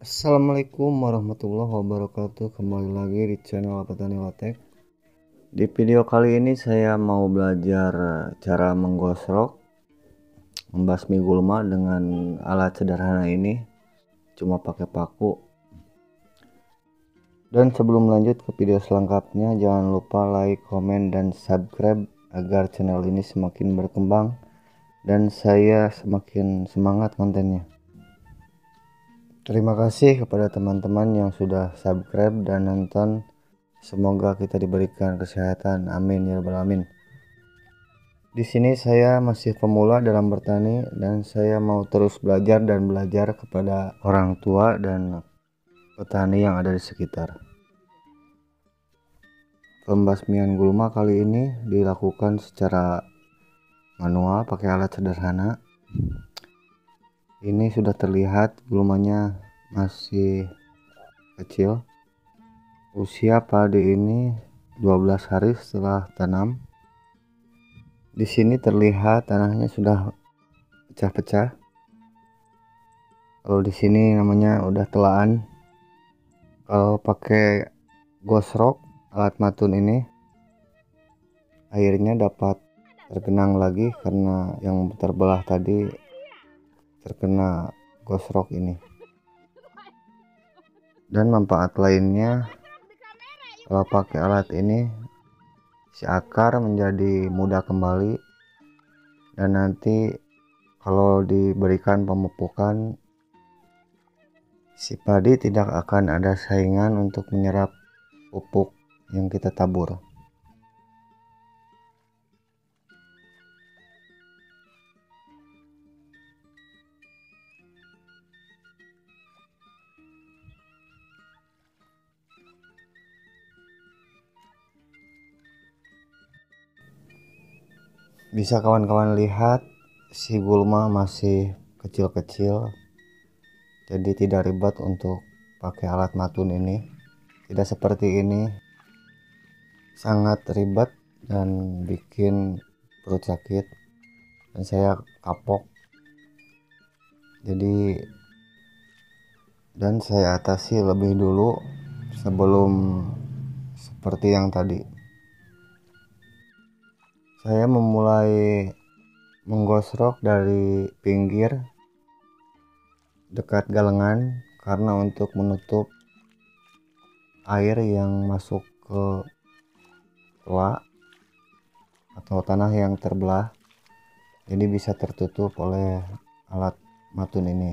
Assalamualaikum warahmatullahi wabarakatuh. Kembali lagi di channel Petani Latek Di video kali ini saya mau belajar cara menggosrok Membasmi gulma dengan alat sederhana ini. Cuma pakai paku. Dan sebelum lanjut ke video selengkapnya Jangan lupa like, komen, dan subscribe Agar channel ini semakin berkembang Dan saya semakin semangat kontennya Terima kasih kepada teman-teman yang sudah subscribe dan nonton. Semoga kita diberikan kesehatan. Amin ya rabbal alamin. Di sini saya masih pemula dalam bertani dan saya mau terus belajar dan belajar kepada orang tua dan petani yang ada di sekitar. Pembasmian gulma kali ini dilakukan secara manual pakai alat sederhana ini sudah terlihat gulmanya masih kecil. Usia padi ini 12 hari setelah tanam. Di sini terlihat tanahnya sudah pecah-pecah. Kalau di sini namanya udah telaan. Kalau pakai gosrok alat matun ini airnya dapat tergenang lagi karena yang terbelah tadi terkena gosrok ini. Dan manfaat lainnya kalau pakai alat ini si akar menjadi mudah kembali. Dan nanti kalau diberikan pemupukan si padi tidak akan ada saingan untuk menyerap pupuk yang kita tabur bisa kawan-kawan lihat si gulma masih kecil-kecil. Jadi tidak ribet untuk pakai alat matun ini. Tidak seperti ini. Sangat ribet dan bikin perut sakit. Dan saya kapok. Jadi dan saya atasi lebih dulu sebelum seperti yang tadi saya memulai menggosrok dari pinggir dekat galengan karena untuk menutup air yang masuk ke telak atau tanah yang terbelah jadi bisa tertutup oleh alat matun ini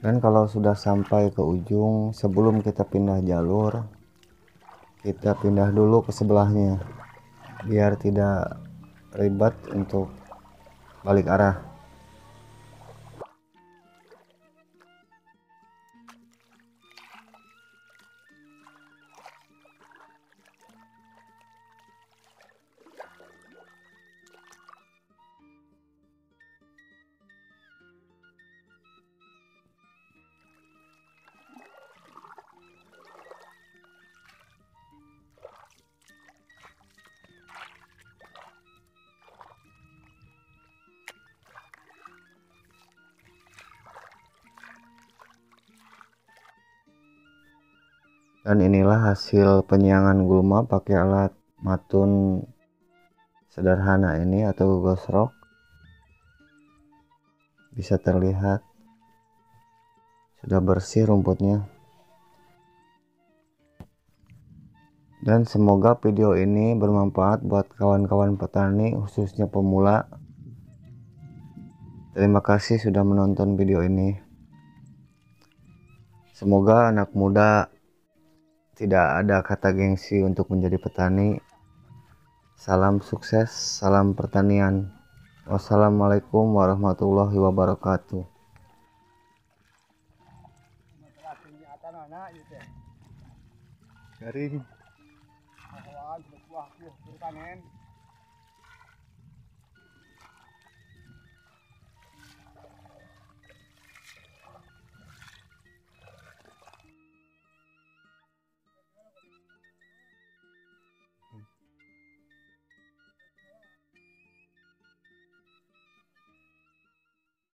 dan kalau sudah sampai ke ujung sebelum kita pindah jalur kita pindah dulu ke sebelahnya biar tidak ribet untuk balik arah dan inilah hasil penyiangan gulma pakai alat matun sederhana ini atau gosrok bisa terlihat. Sudah bersih rumputnya. Dan semoga video ini bermanfaat buat kawan-kawan petani khususnya pemula. Terima kasih sudah menonton video ini. Semoga anak muda tidak ada kata gengsi untuk menjadi petani salam sukses salam pertanian wassalamualaikum warahmatullahi wabarakatuh garing.